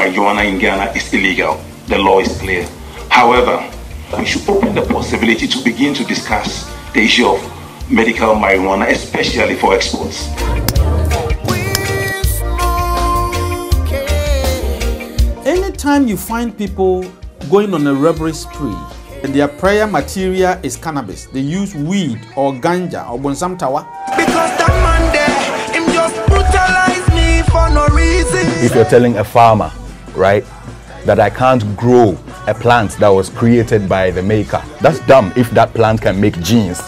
The use of marijuana in Ghana is illegal. The law is clear. However, we should open the possibility to begin to discuss the issue of medical marijuana, especially for exports. Anytime you find people going on a robbery spree, and their prayer material is cannabis. They use weed or ganja or bonsam tawa. Because that man there, him just brutalize me for no reason. If you're telling a farmer, right, that I can't grow a plant that was created by the maker, that's dumb if that plant can make genes.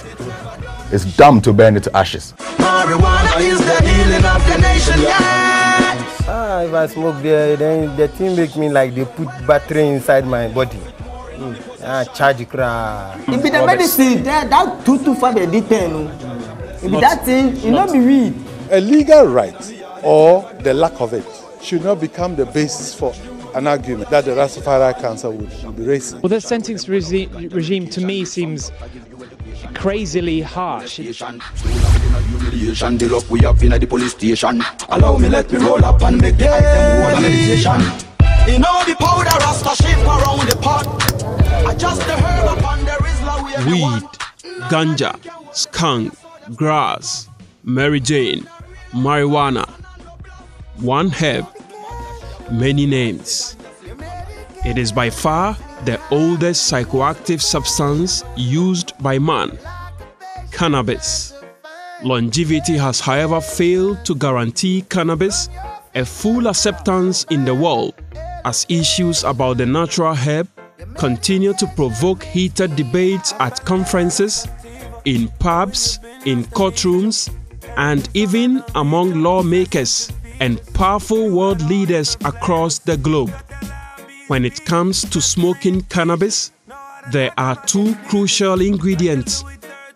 It's dumb to burn it to ashes. Marijuana is the healing of the nation, yeah. Ah, if I smoke there, then the thing make me like they put battery inside my body. Mm. Ah, charge cry. It be the medicine that that two two five a day ten. oh. It be that thing, it not be weed. a legal right or the lack of it should not become the basis for an argument that the Rastafari Council would, would be raising. Well, the sentence regi- regime to me seems crazily harsh. Humiliation, the luck we in the police station. Allow me, let me roll up and make the item whole. You know the powder rasta shape around the pot. Adjust the herb upon the Rizla weed, ganja, skunk, grass, Mary Jane, marijuana. One herb, many names. It is by far the oldest psychoactive substance used by man. Cannabis. Longevity has, however, failed to guarantee cannabis a full acceptance in the world, as issues about the natural herb continue to provoke heated debates at conferences, in pubs, in courtrooms, and even among lawmakers and powerful world leaders across the globe. When it comes to smoking cannabis, there are two crucial ingredients.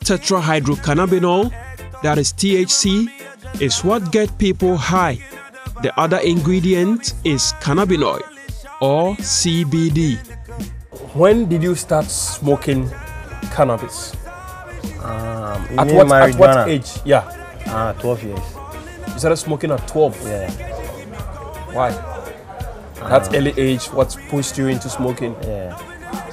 Tetrahydrocannabinol, that is THC, is what get people high. The other ingredient is cannabinoid or CBD. When did you start smoking cannabis? Um, At what, at what age? Yeah. Ah, 12 years. You started smoking at 12. Yeah. Why? That um, early age, what pushed you into smoking? Yeah.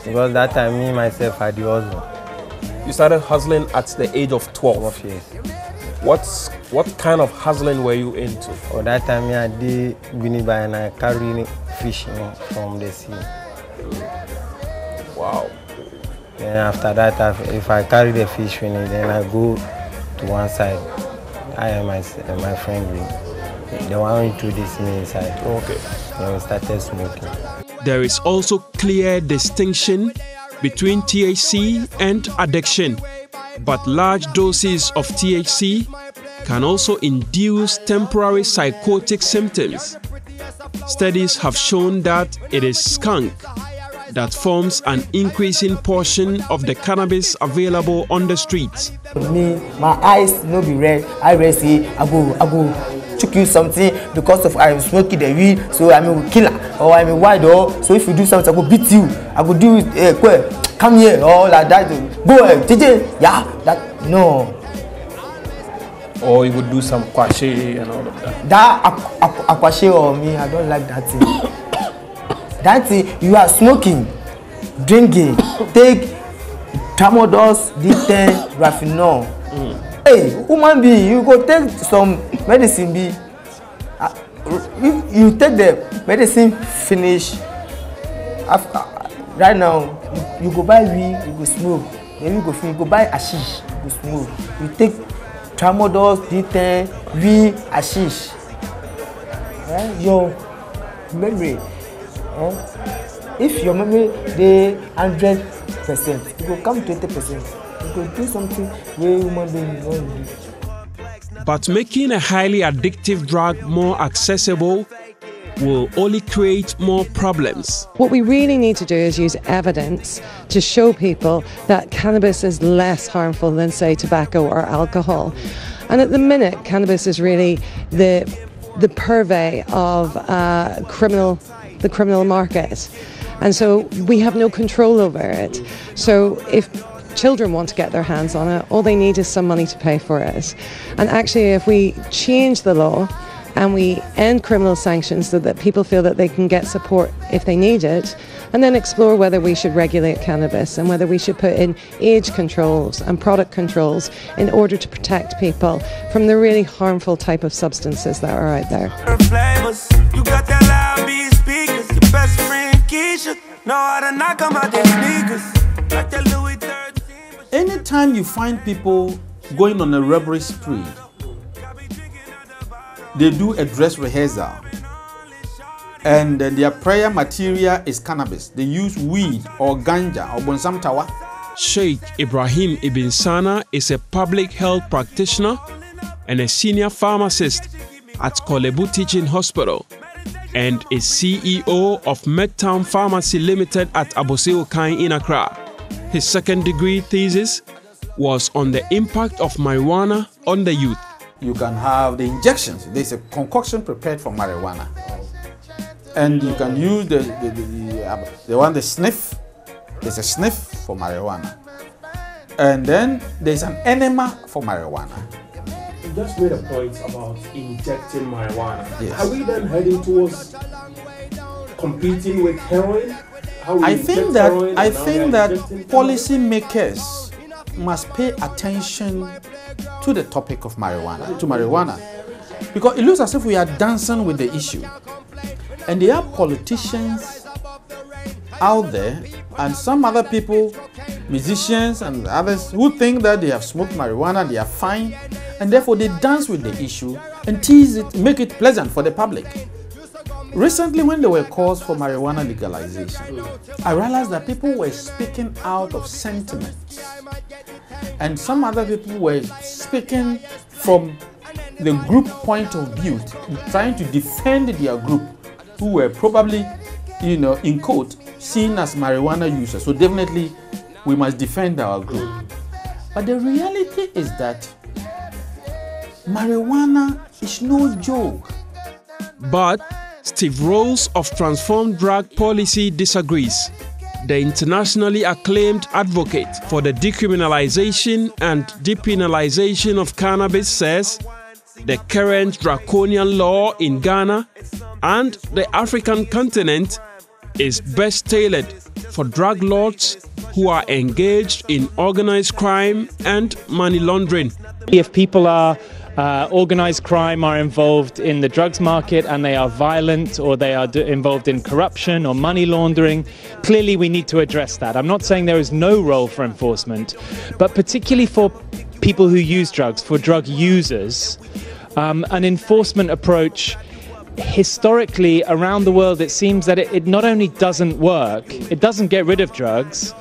Because that time, me myself, I do hustle. You started hustling at the age of 12. 12 years. What's what kind of hustling were you into? Oh, that time, me, I did Guinea and I carry fish you know, from the sea. Wow. Then after that, if I carry the fish finish, then I go to one side. I and my, and my friend, we, the one who introduced me inside. Okay. Then we started smoking. There is also clear distinction between THC and addiction, but large doses of THC can also induce temporary psychotic symptoms. Studies have shown that it is skunk that forms an increasing portion of the cannabis available on the streets. Me, my eyes no be red. I red say I go I go chook you something because of I'm smoking the weed, so I'm a killer or I'm a wild or so if you do something I go beat you. I go do it. Hey, kwe, come here or like that. Go ahead, JJ. Yeah, that no. Or you would do some kwache and all of that. that aqu- aquashe or me i don't like that thing that you are smoking drinking. Take tramadol d10 rafinol hey human being you go take some medicine be ah, if you take the medicine finish after right now you, you go buy weed you go smoke. Then you go finish you go buy hashish you go smoke. You take tramadol d10 weed hashish. Eh, your memory eh, if your memory dey hundred percent e go come twenty percent you go do something wey human being wan do. But making a highly addictive drug more accessible will only create more problems. What we really need to do is use evidence to show people that cannabis is less harmful than, say, tobacco or alcohol. And at the minute, cannabis is really the the purvey of uh, criminal the criminal market, and so we have no control over it. So if children want to get their hands on it, all they need is some money to pay for it. And actually, if we change the law and we end criminal sanctions so that people feel that they can get support if they need it, and then explore whether we should regulate cannabis and whether we should put in age controls and product controls in order to protect people from the really harmful type of substances that are out there. Best friend Keisha, know how to knock them out their sneakers, like that Louis 13. Anytime you find people going on a robbery spree, they do a dress rehearsal and uh, their prayer material is cannabis. They use weed or ganja or bonsam tawa. Sheikh Ibrahim Ibn Sana is a public health practitioner and a senior pharmacist at Korle Bu Teaching Hospital and is CEO of Medtown Pharmacy Limited at Abossey Okai in Accra. His second degree thesis was on the impact of marijuana on the youth. You can have the injections. There's a concoction prepared for marijuana. And you can use the, the, the, the, uh, the one, the sniff. There's a sniff for marijuana. And then there's an enema for marijuana. You just made a point about injecting marijuana. Yes. Are we then heading towards competing with heroin? How we I think that I and now we think that injecting policy makers must pay attention to the topic of marijuana, to marijuana, because it looks as if we are dancing with the issue, and there are politicians out there and some other people, musicians and others who think that they have smoked marijuana, they are fine, and therefore they dance with the issue and tease it, make it pleasant for the public. Recently, when there were calls for marijuana legalization, I realized that people were speaking out of sentiment. And some other people were speaking from the group point of view, trying to defend their group, who were probably, you know, in quote, seen as marijuana users. So definitely, we must defend our group. But the reality is that marijuana is no joke. But Steve Rolls of Transformed Drug Policy disagrees. The internationally acclaimed advocate for the decriminalization and depenalization of cannabis says the current draconian law in Ghana and the African continent is best tailored for drug lords who are engaged in organized crime and money laundering. If people are uh, organized crime are involved in the drugs market and they are violent or they are involved in corruption or money laundering. Clearly, we need to address that. I'm not saying there is no role for enforcement, but particularly for people who use drugs, for drug users, um, an enforcement approach. Historically, around the world, it seems that it, it not only doesn't work, it doesn't get rid of drugs,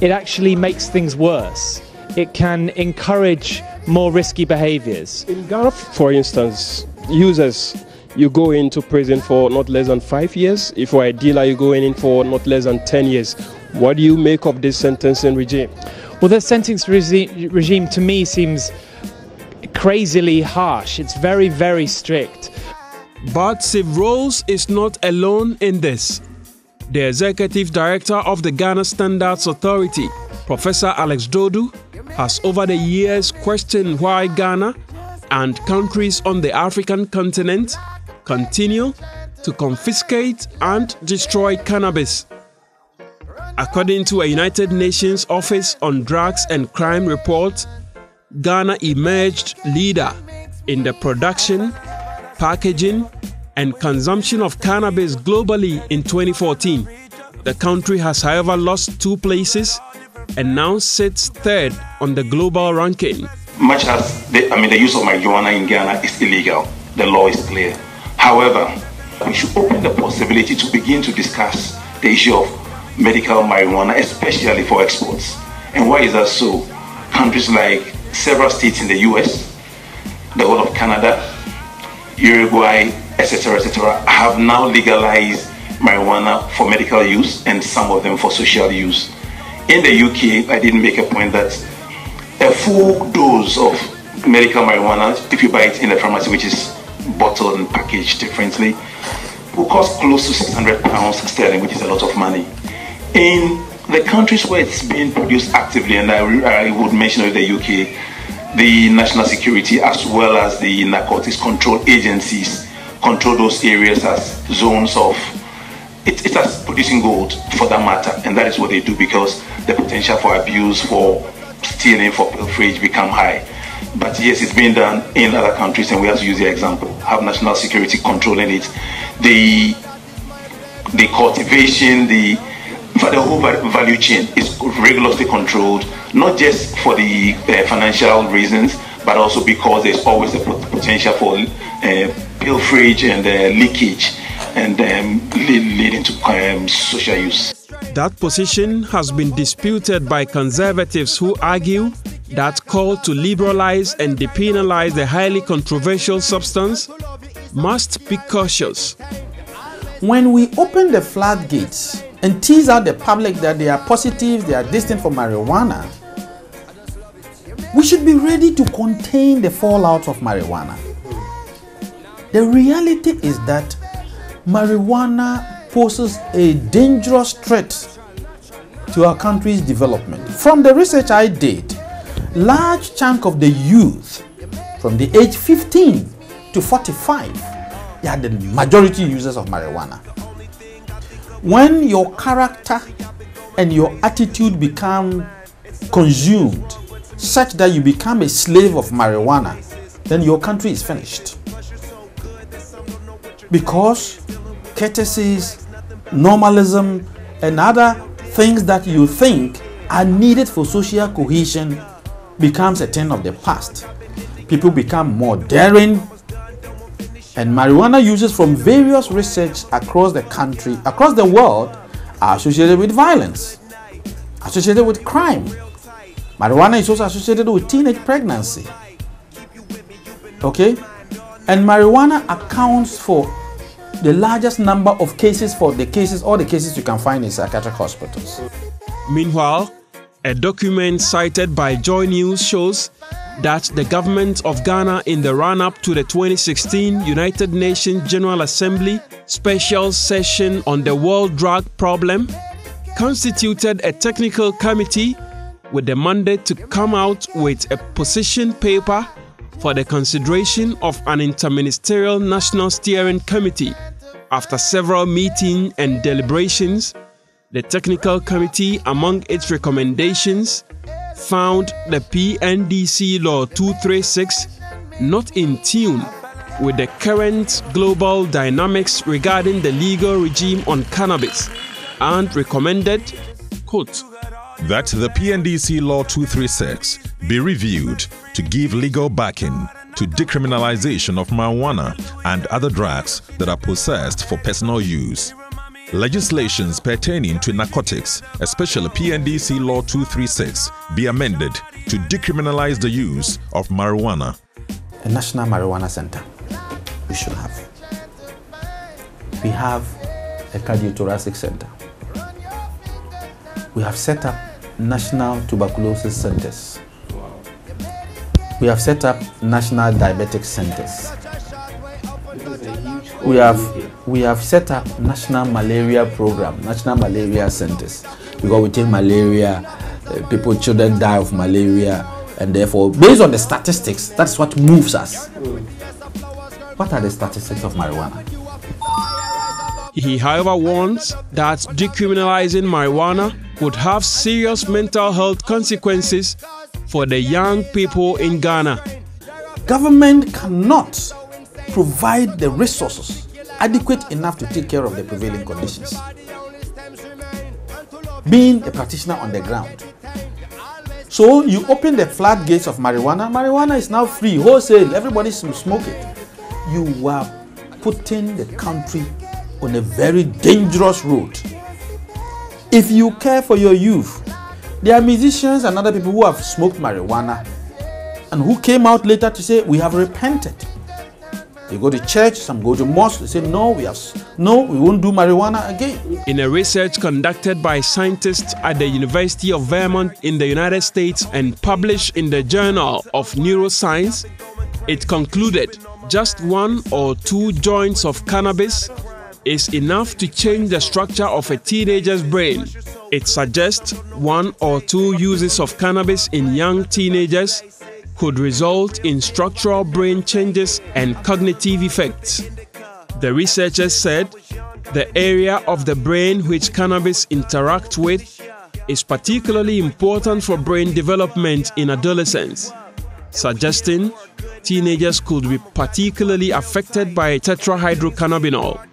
it actually makes things worse. It can encourage more risky behaviors. In Ghana, for instance, users you go into prison for not less than five years. If you're a dealer, you go in for not less than 10 years. What do you make of this sentencing regime? Well, the sentencing regi- regime to me seems crazily harsh. It's very, very strict. But Steve Rolls is not alone in this. The executive director of the Ghana Standards Authority, Professor Alex Dodoo, has over the years questioned why Ghana and countries on the African continent continue to confiscate and destroy cannabis. According to a United Nations Office on Drugs and Crime report, Ghana emerged leader in the production, packaging, and consumption of cannabis globally in 2014. The country has, however, lost two places and now sits third on the global ranking. Much as the, I mean, the use of marijuana in Ghana is illegal, the law is clear. However, we should open the possibility to begin to discuss the issue of medical marijuana, especially for exports. And why is that so? Countries like several states in the US, the whole of Canada, Uruguay, etc., etc., have now legalized marijuana for medical use and some of them for social use. In the UK, I didn't make a point that a full dose of medical marijuana, if you buy it in the pharmacy, which is bottled and packaged differently, will cost close to 600 pounds sterling, which is a lot of money. In the countries where it's being produced actively, and I, I would mention the UK, the national security as well as the narcotics control agencies control those areas as zones of it, producing gold for that matter, and that is what they do because the potential for abuse, for stealing, for pilferage become high. But yes, it's being done in other countries, and we have to use the example. Have national security controlling it. The the cultivation, the for the whole value chain is rigorously controlled, not just for the uh, financial reasons, but also because there's always a potential for uh, pilferage and uh, leakage and um, leading to um, social use. That position has been disputed by conservatives who argue that call to liberalize and depenalize the highly controversial substance must be cautious. When we open the floodgates and tease out the public that they are positive, they are distant from marijuana, we should be ready to contain the fallout of marijuana. The reality is that marijuana poses a dangerous threat to our country's development. From the research I did, large chunk of the youth from the age 15 to 45 they are the majority users of marijuana. When your character and your attitude become consumed such that you become a slave of marijuana, then your country is finished. Because courtesies, normalism, and other things that you think are needed for social cohesion becomes a thing of the past. People become more daring, and marijuana uses from various research across the country, across the world, are associated with violence, associated with crime. Marijuana is also associated with teenage pregnancy. Okay? And marijuana accounts for the largest number of cases for the cases, all the cases you can find in psychiatric hospitals. Meanwhile, a document cited by Joy News shows that the government of Ghana in the run-up to the 2016 United Nations General Assembly special session on the world drug problem constituted a technical committee with the mandate to come out with a position paper for the consideration of an interministerial national steering committee. After several meetings and deliberations, the technical committee, among its recommendations, found the PNDC Law 236 not in tune with the current global dynamics regarding the legal regime on cannabis and recommended, quote, that the PNDC Law 236 be reviewed to give legal backing to decriminalization of marijuana and other drugs that are possessed for personal use. Legislations pertaining to narcotics, especially PNDC Law 236, be amended to decriminalize the use of marijuana. A national marijuana center we should have. We have a cardiothoracic center. We have set up national tuberculosis centers. We have set up national diabetic centers. We have we have set up national malaria program, national malaria centers, because we take malaria, uh, people, children die of malaria, and therefore, based on the statistics, that's what moves us. What are the statistics of marijuana? He, however, warns that decriminalizing marijuana would have serious mental health consequences for the young people in Ghana. Government cannot provide the resources adequate enough to take care of the prevailing conditions. Being a practitioner on the ground. So you open the floodgates of marijuana, marijuana is now free, wholesale, everybody smoke it. You are putting the country on a very dangerous road. If you care for your youth, there are musicians and other people who have smoked marijuana and who came out later to say, We have repented. They go to church, some go to mosque, they say, No, we have no, we won't do marijuana again. In a research conducted by scientists at the University of Vermont in the United States and published in the Journal of Neuroscience, it concluded just one or two joints of cannabis is enough to change the structure of a teenager's brain. It suggests one or two uses of cannabis in young teenagers could result in structural brain changes and cognitive effects. The researchers said the area of the brain which cannabis interacts with is particularly important for brain development in adolescents, suggesting teenagers could be particularly affected by tetrahydrocannabinol.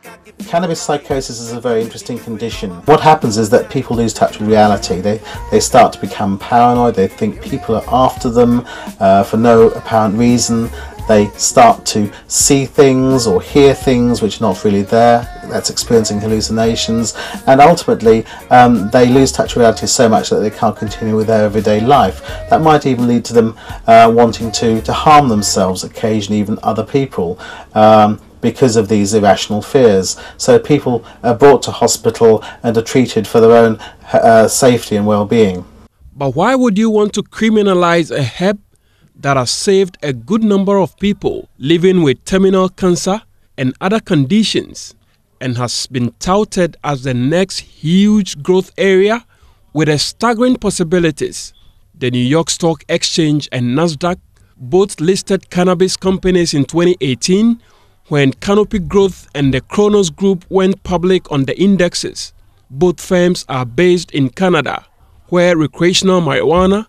Cannabis psychosis is a very interesting condition. What happens is that people lose touch with reality. They, they start to become paranoid, they think people are after them uh, for no apparent reason. They start to see things or hear things which are not really there. That's experiencing hallucinations, and ultimately um, they lose touch with reality so much that they can't continue with their everyday life. That might even lead to them uh, wanting to, to harm themselves, occasionally even other people. Um, because of these irrational fears. So people are brought to hospital and are treated for their own uh, safety and well-being. But why would you want to criminalize a herb that has saved a good number of people living with terminal cancer and other conditions and has been touted as the next huge growth area with a staggering possibilities? The New York Stock Exchange and Nasdaq both listed cannabis companies in 2018 when Canopy Growth and the Cronos Group went public on the indexes. Both firms are based in Canada, where recreational marijuana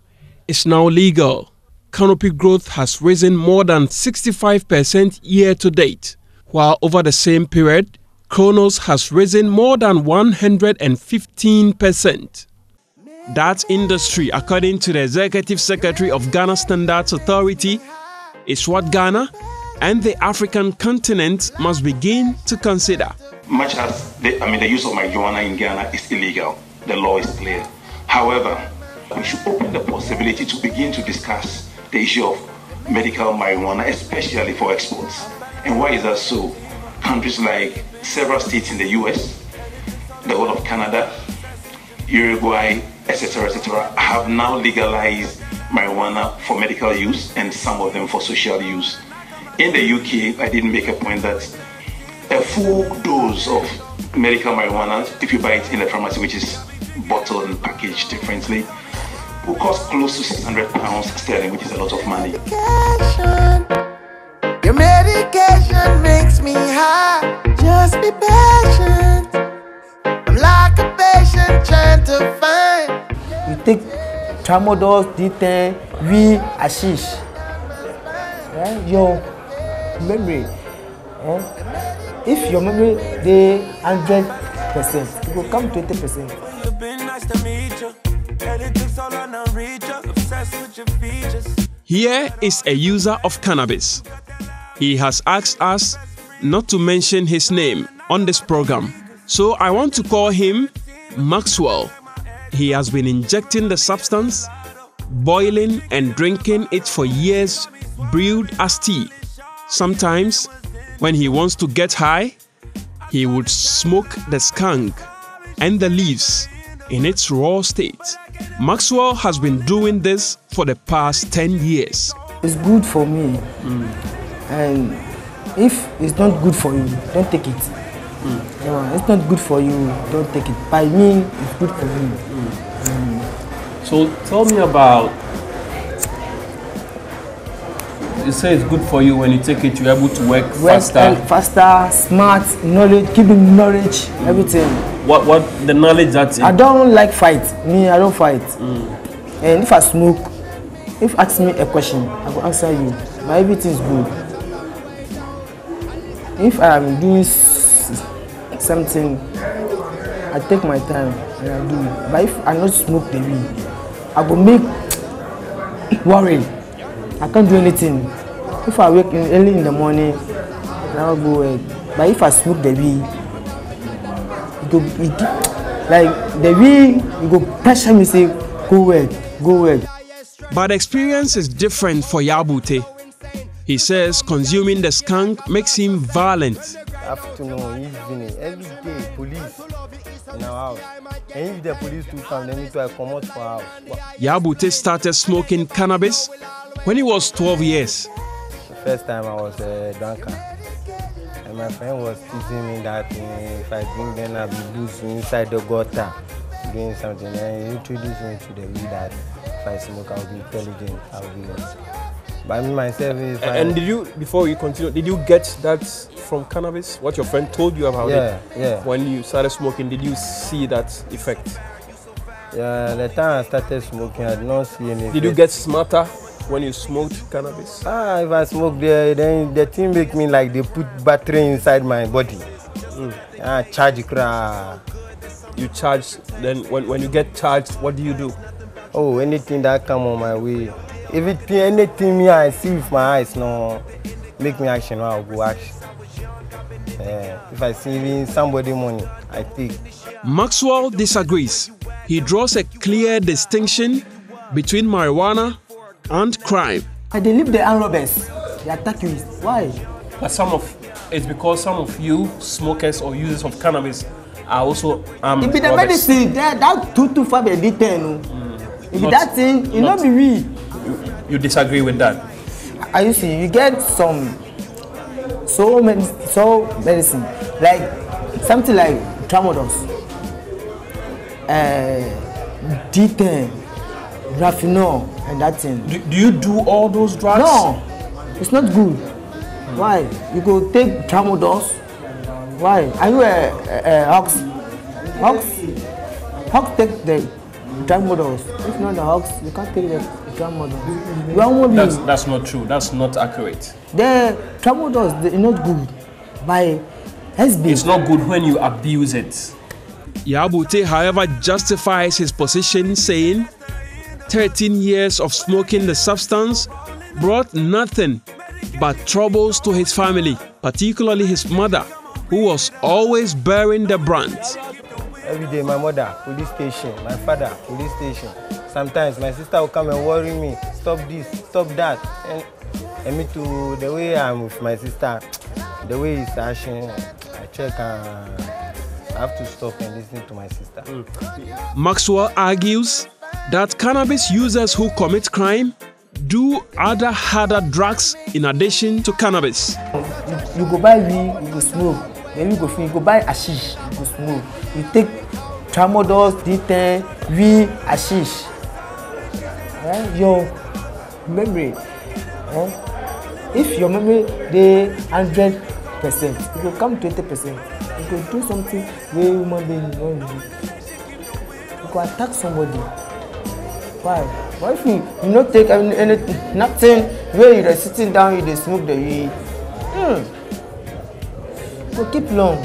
is now legal. Canopy Growth has risen more than 65% year to date, while over the same period, Cronos has risen more than 115%. That industry, according to the Executive Secretary of Ghana Standards Authority, is what Ghana and the African continent must begin to consider. Much as the, I mean, the use of marijuana in Ghana is illegal, the law is clear. However, we should open the possibility to begin to discuss the issue of medical marijuana, especially for exports. And why is that so? Countries like several states in the US, the whole of Canada, Uruguay, etc., etc., have now legalized marijuana for medical use and some of them for social use. In the UK, I didn't make a point that a full dose of medical marijuana, if you buy it in a pharmacy, which is bottled and packaged differently, will cost close to 600 pounds sterling, which is a lot of money. Your medication makes me high. Just be patient. I'm like a patient trying to find. You take tramadol, D10, V, hashish. Yeah, your memory. Eh? If your memory dey hundred percent, it go come twenty percent. Here is a user of cannabis. He has asked us not to mention his name on this program, so I want to call him Maxwell. He has been injecting the substance, boiling and drinking it for years, brewed as tea. Sometimes, when he wants to get high, he would smoke the skunk and the leaves in its raw state. Maxwell has been doing this for the past 10 years. It's good for me. Hmm. And if it's not good for you, don't take it. Hmm. Yeah, it's not good for you, don't take it. By me, it's good for me. Hmm. So tell me about. You say it's good for you when you take it, you're able to work Work faster. faster, smart, knowledge, keeping knowledge, everything. What what the knowledge that I don't like fight. Me, I don't fight. And if I smoke, if ask me a question, I will answer you. My everything is good. If I am doing something, I take my time and I do it. But if I not smoke the weed, I go make worry. I can't do anything. If I wake in, early in the morning, I will go work. But if I smoke the weed, it go it, like the weed, you go pressure me say go work, go work. But experience is different for Yabute. He says consuming the skunk makes him violent. afternoon, evening, every day, police in our house. And if the police too come, then me too I come out for house. Yabute started smoking cannabis when he was 12 years. the first time I was a drunkard. And my friend was teasing me that eh, if I drink then I'll be loose inside the gutter doing something. And he introduced me to the weed that if I smoke I'll be intelligent, I'll be By me myself, if I, And did you, before you continue, did you get that from cannabis? What your friend told you about Yeah, it? yeah. When you started smoking, did you see that effect? yeah, the time I started smoking, I did not see any. Did you get smarter when you smoked cannabis? Ah, if I smoke there, then the thing make me like they put battery inside my body. Mm. Ah, charge cra. You charge, then when, when you get charged, what do you do? Oh, anything that come on my way. If it anything me I see with my eyes, no, make me action, I'll go action. Eh, if I see even somebody money, I take. Maxwell disagrees. He draws a clear distinction between marijuana and crime. I dey leave the armed robbers. They attack you. Why? But some of it's because some of you smokers or users of cannabis are also armed It be the medicine. That that two two five a day ten o. If Not- that thing, e no not- be real. You disagree with that? Are you see? You get some so many so medicine like something like tramadol, uh, D10, Rafinol, and that thing. Do, do you do all those drugs? No, it's not good. Why? You go take tramadol. Why? Are you a, a, a ox? Ox? Ox take the tramadol. If not the ox, you can't take the tramadol. You are only That's, that's not true. That's not accurate. the tramadol is not good. By SB. It's not good when you abuse it. Yabute, however, justifies his position, saying 13 years of smoking the substance brought nothing but troubles to his family, particularly his mother, who was always bearing the brunt. Every day, my mother, police station, my father, police station. Sometimes my sister will come and worry me, stop this, stop that. And, and me too, the way I'm with my sister, the way he's acting, I check and I have to stop and listen to my sister. Mm. Maxwell argues that cannabis users who commit crime do other harder drugs in addition to cannabis. you, you go buy weed you go smoke. Then you go finish you go buy hashish you go smoke. You take tramadol d10 weed hashish. Eh, your memory eh, if your memory dey hundred percent e go come twenty percent. You go do something wey human being no do. You go attack somebody why why if you you no take any any nothing wey you dey sitting down you dey smoke the weed hmm go keep long.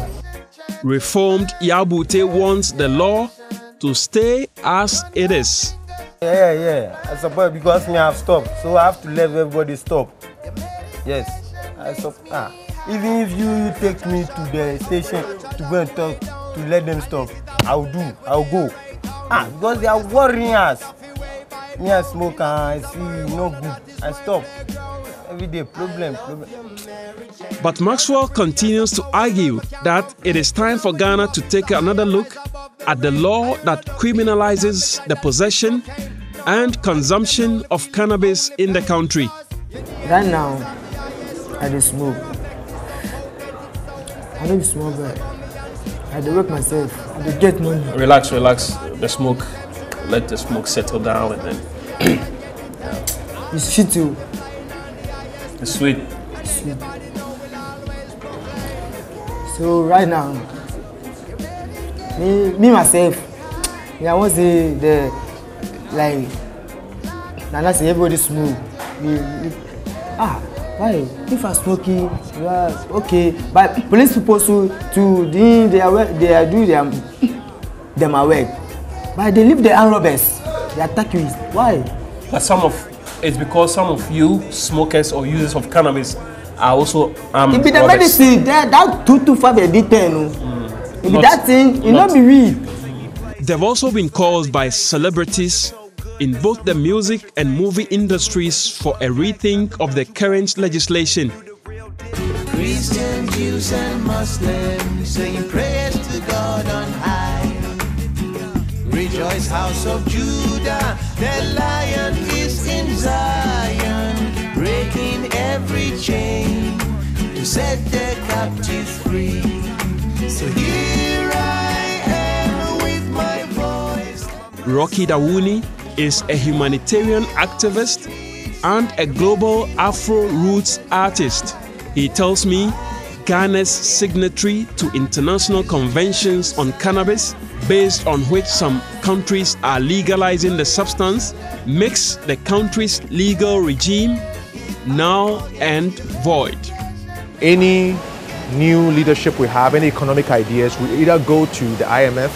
Reformed Yabute wants the law to stay as it is. Yeah, yeah, I support because me have stopped, so I have to let everybody stop. Yes, I stop. Ah, even if you, you take me to the station to go and talk to let them stop, I will do. I will go. Ah, because they are worrying us. Me I smoke and I see no good. I stop. Every day problem, problem. But Maxwell continues to argue that it is time for Ghana to take another look at the law that criminalizes the possession and consumption of cannabis in the country. right now i dey smoke i no be small boy i dey work myself i dey get money Relax, relax. The smoke, let the smoke settle down and then you shit o it's sweet. sweet. So right now me me myself me i wan say the like na na say everybody smoke. You you ah why? If i smoking you are okay. But police people so to the they are well they are do their them are well but they leave the armed robbers they attack you why But some of it's because some of you smokers or users of cannabis are also armed e be the robbers. medicine that that two two five a day ten oh. o e be Not- that thing no not- be real. They've also been called by celebrities in both the music and movie industries for a rethink of the current legislation. Christian, Jews, and Muslims singing prayers to God on high. Rejoice, house of Judah, the lion is in Zion, breaking every chain to set the captives free. So here I am with my voice. Rocky Dawuni is a humanitarian activist and a global Afro roots artist. He tells me Ghana's signatory to international conventions on cannabis, based on which some countries are legalizing the substance, makes the country's legal regime null and void. Any new leadership we have, any economic ideas, we either go to the IMF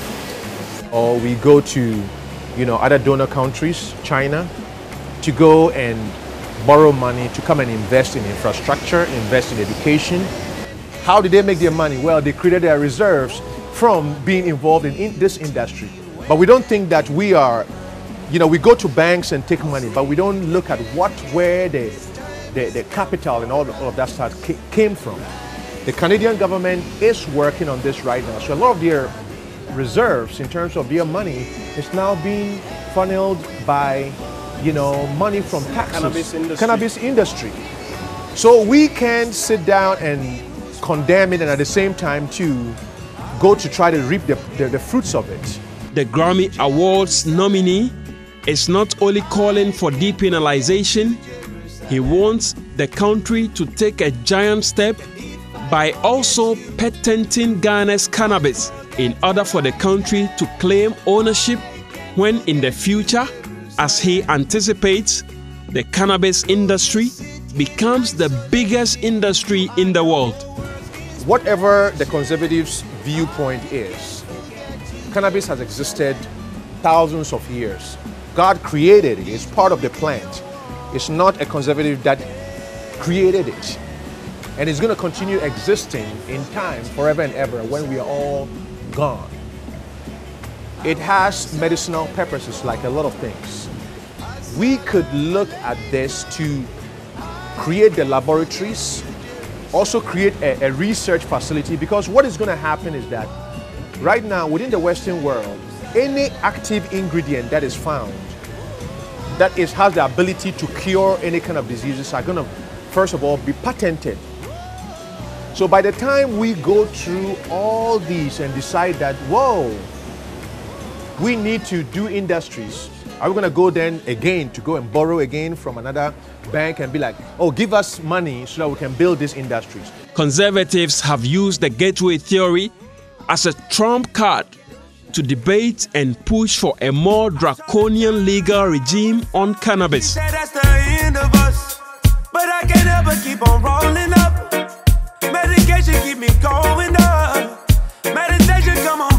or we go to, you know, other donor countries, China, to go and borrow money to come and invest in infrastructure, invest in education. How did they make their money? Well, they created their reserves from being involved in, in this industry. But we don't think that we are, you know, we go to banks and take money, but we don't look at what, where the, the, the capital and all, all of that stuff came from. The Canadian government is working on this right now. So a lot of their reserves in terms of their money is now being funneled by you know money from taxes Cannabis industry. cannabis industry so we can sit down and condemn it and at the same time to go to try to reap the, the, the fruits of it The Grammy Awards nominee is not only calling for depenalization, he wants the country to take a giant step by also patenting Ghana's cannabis in order for the country to claim ownership when in the future, as he anticipates, the cannabis industry becomes the biggest industry in the world. whatever the conservatives' viewpoint is, cannabis has existed thousands of years. God created it, it's part of the plant. It's not a conservative that created it. And it's going to continue existing in time, forever and ever, when we are all gone. It has medicinal purposes, like a lot of things. We could look at this to create the laboratories, also create a, a research facility, because what is going to happen is that right now within the Western world, any active ingredient that is found that is, has the ability to cure any kind of diseases are going to, first of all, be patented. So by the time we go through all these and decide that, whoa, we need to do industries, are we going to go then again to go and borrow again from another bank and be like, oh, give us money so that we can build these industries? Conservatives have used the gateway theory as a trump card to debate and push for a more draconian legal regime on cannabis. Say that's the end of us. But I can't ever keep on. Medication keep me going up. Meditation come on